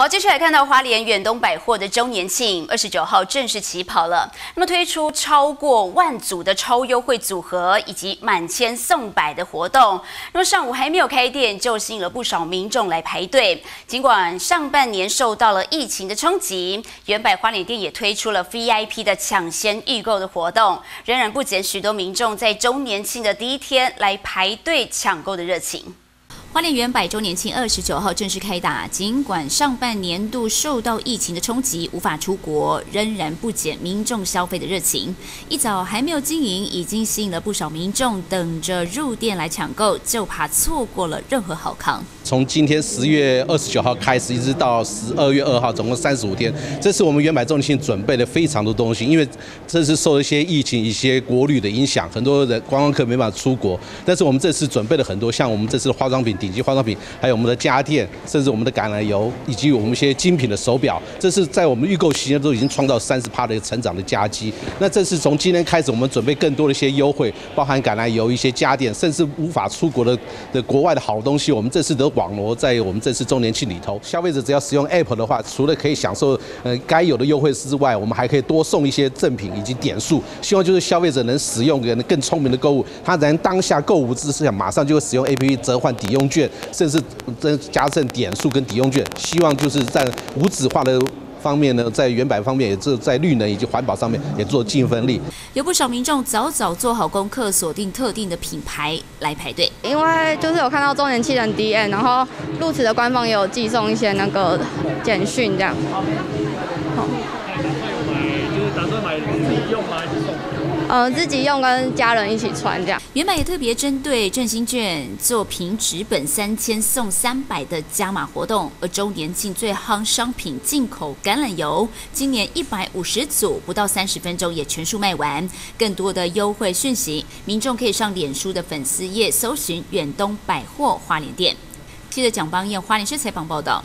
好，接下来看到花莲远东百货的周年庆，二十九号正式起跑了。那么推出超过万组的超优惠组合，以及满千送百的活动。那么上午还没有开店，就吸引了不少民众来排队。尽管上半年受到了疫情的冲击，远百花莲店也推出了 VIP 的抢先预购的活动，仍然不减许多民众在周年庆的第一天来排队抢购的热情。花莲园百周年庆二十九号正式开打，尽管上半年度受到疫情的冲击，无法出国，仍然不减民众消费的热情。一早还没有经营，已经吸引了不少民众等着入店来抢购，就怕错过了任何好康。从今天十月二十九号开始，一直到十二月二号，总共三十五天。这是我们原百周年庆准备了非常多东西，因为这是受一些疫情、一些国旅的影响，很多人观光客没办法出国。但是我们这次准备了很多，像我们这次的化妆品、以及化妆品，还有我们的家电，甚至我们的橄榄油，以及我们一些精品的手表，这是在我们预购期间都已经创造三十趴的一个成长的佳绩。那这是从今天开始，我们准备更多的一些优惠，包含橄榄油、一些家电，甚至无法出国的的国外的好东西，我们这次都。网罗在我们这次周年庆里头，消费者只要使用 App 的话，除了可以享受呃该有的优惠之外，我们还可以多送一些赠品以及点数。希望就是消费者能使用更更聪明的购物，他能当下购物之下马上就会使用 App 折换抵用券，甚至增加赠点数跟抵用券。希望就是在无纸化的。方面呢，在原版方面也是在绿能以及环保上面也做尽一份力。有不少民众早早做好功课，锁定特定的品牌来排队。因为就是有看到周年庆人 D N，然后路此的官方也有寄送一些那个简讯这样。自己用吗？还是送？呃，自己用跟家人一起穿这样。原本也特别针对振兴券做凭纸本三千送三百的加码活动，而周年庆最夯商品进口橄榄油，今年一百五十组，不到三十分钟也全数卖完。更多的优惠讯息，民众可以上脸书的粉丝页搜寻远东百货花莲店。记者蒋邦彦花莲市采访报道。